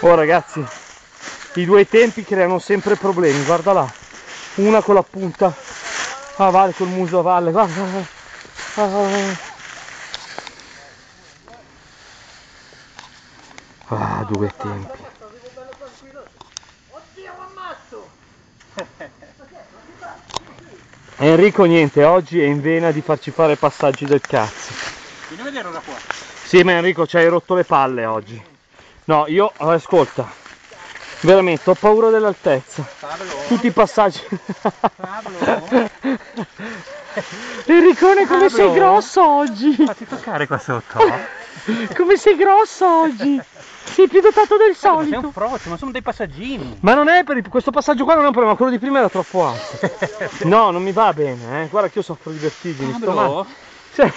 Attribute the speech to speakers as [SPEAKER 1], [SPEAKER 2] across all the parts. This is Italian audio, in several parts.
[SPEAKER 1] Oh ragazzi, i due tempi creano sempre problemi, guarda là. Una con la punta a valle, col muso a valle, guarda. guarda. Ah, due tempi. Enrico niente, oggi è in vena di farci fare passaggi del cazzo.
[SPEAKER 2] Vieni a vedere da qua.
[SPEAKER 1] Sì, ma Enrico ci hai rotto le palle oggi. No, io, ascolta, veramente ho paura dell'altezza.
[SPEAKER 2] Pablo.
[SPEAKER 1] Tutti i passaggi.
[SPEAKER 2] Pablo.
[SPEAKER 1] Enricone, come
[SPEAKER 2] Pablo?
[SPEAKER 1] sei grosso oggi?
[SPEAKER 2] Fatti toccare qua sotto.
[SPEAKER 1] Come sei grosso oggi? Sei più dotato del solito.
[SPEAKER 2] frocio, ma sono dei passaggini.
[SPEAKER 1] Ma non è per il- questo passaggio qua non è un problema, quello di prima era troppo alto. No, non mi va bene, eh. Guarda che io soffro di vertigini, sto male.
[SPEAKER 2] Pablo.
[SPEAKER 1] Cioè-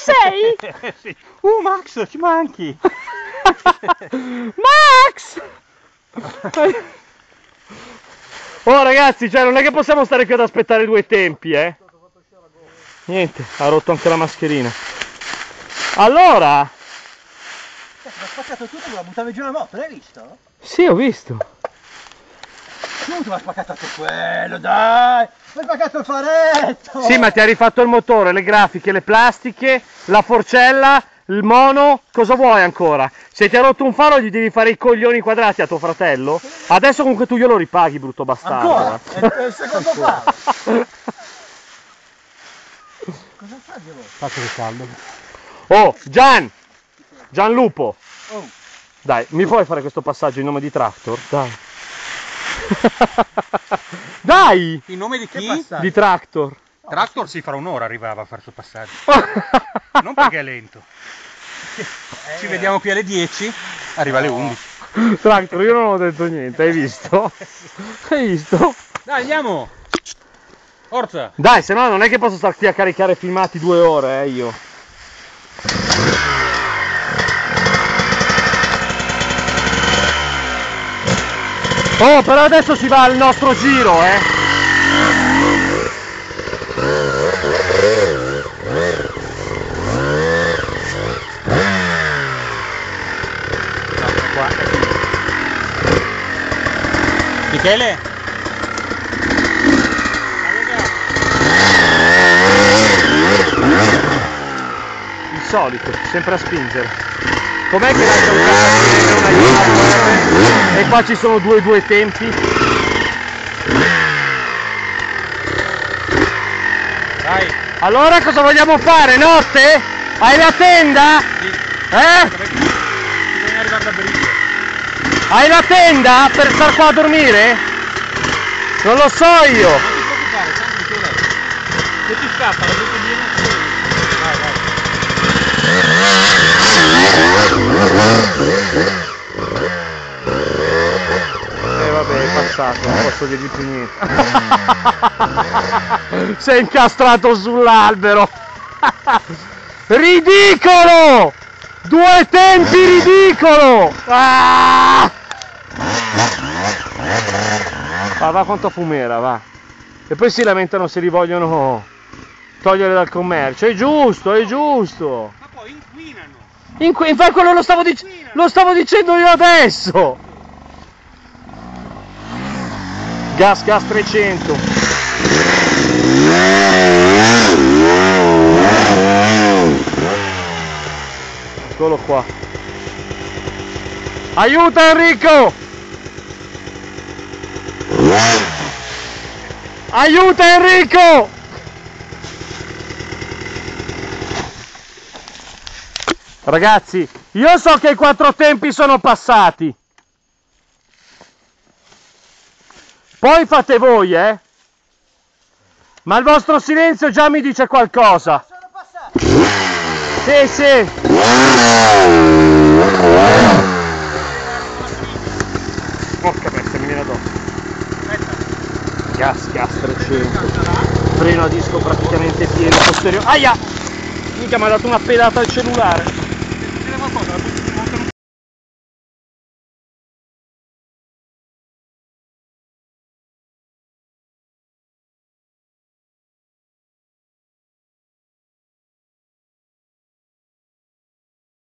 [SPEAKER 1] sei?
[SPEAKER 2] sì. Uh Max, ci manchi.
[SPEAKER 1] Max! Oh ragazzi, cioè non è che possiamo stare qui ad aspettare due tempi, eh? Niente, ha rotto anche la mascherina. Allora,
[SPEAKER 3] ha spaccato tutto, voleva buttare giù la moto, l'hai visto?
[SPEAKER 1] sì, ho visto.
[SPEAKER 3] Mi ha spaccato anche quello, dai! Mi spaccato il faretto!
[SPEAKER 1] Sì, ma ti ha rifatto il motore, le grafiche, le plastiche, la forcella, il mono, cosa vuoi ancora? Se ti ha rotto un faro gli devi fare i coglioni quadrati a tuo fratello? Adesso comunque tu glielo ripaghi, brutto bastardo.
[SPEAKER 3] Ancora?
[SPEAKER 1] eh.
[SPEAKER 3] È, è il secondo faro! Cosa fa Giro?
[SPEAKER 2] Faccio che caldo.
[SPEAKER 1] Oh, Gian! Gianlupo!
[SPEAKER 3] Oh.
[SPEAKER 1] Dai, mi puoi fare questo passaggio in nome di Tractor? Dai! Dai!
[SPEAKER 2] In nome di
[SPEAKER 3] Che
[SPEAKER 2] chi?
[SPEAKER 3] passaggio?
[SPEAKER 1] Di Tractor!
[SPEAKER 2] Tractor si farà un'ora arrivava a fare il suo passaggio. Non perché è lento. Ci vediamo qui alle 10, arriva alle 11.
[SPEAKER 1] Tractor, io non ho detto niente, hai visto? Hai visto?
[SPEAKER 2] Dai, andiamo! Forza!
[SPEAKER 1] Dai, se no non è che posso star qui a caricare filmati due ore, eh, io. Oh, però adesso si va al nostro giro, eh.
[SPEAKER 2] Michele?
[SPEAKER 1] Il solito, sempre a spingere. Com'è che una chiave e qua ci sono due due tempi?
[SPEAKER 2] Dai!
[SPEAKER 1] Allora cosa vogliamo fare? Notte? Hai la tenda?
[SPEAKER 2] Sì.
[SPEAKER 1] Eh?
[SPEAKER 2] Bisogna arrivare da Briglia.
[SPEAKER 1] Hai la tenda per star qua a dormire? Non lo so io.
[SPEAKER 2] Non ti preoccupare, tanto Michele. Se ti scappa, la vedo bene. Vai, vai.
[SPEAKER 1] Eh passato, non posso dirgli più niente. Sei incastrato sull'albero. Ridicolo! Due tempi ridicolo! Ah! Va, va quanto fumera, va. E poi si lamentano se li vogliono togliere dal commercio. È giusto, è giusto.
[SPEAKER 2] Ma poi inquinano.
[SPEAKER 1] In infatti quello lo stavo, dic- lo stavo dicendo io adesso. Gas gas 300. Eccolo qua. Aiuta Enrico! Aiuta Enrico! Ragazzi, io so che i quattro tempi sono passati. Poi fate voi, eh? Ma il vostro silenzio già mi dice qualcosa.
[SPEAKER 3] Sono passati!
[SPEAKER 1] Sì, sì. Porca bestia, mi viene addosso. Gas, gas 300. Freno a disco praticamente pieno posteriore. Aia! Minchia, mi ha dato una pedata al cellulare.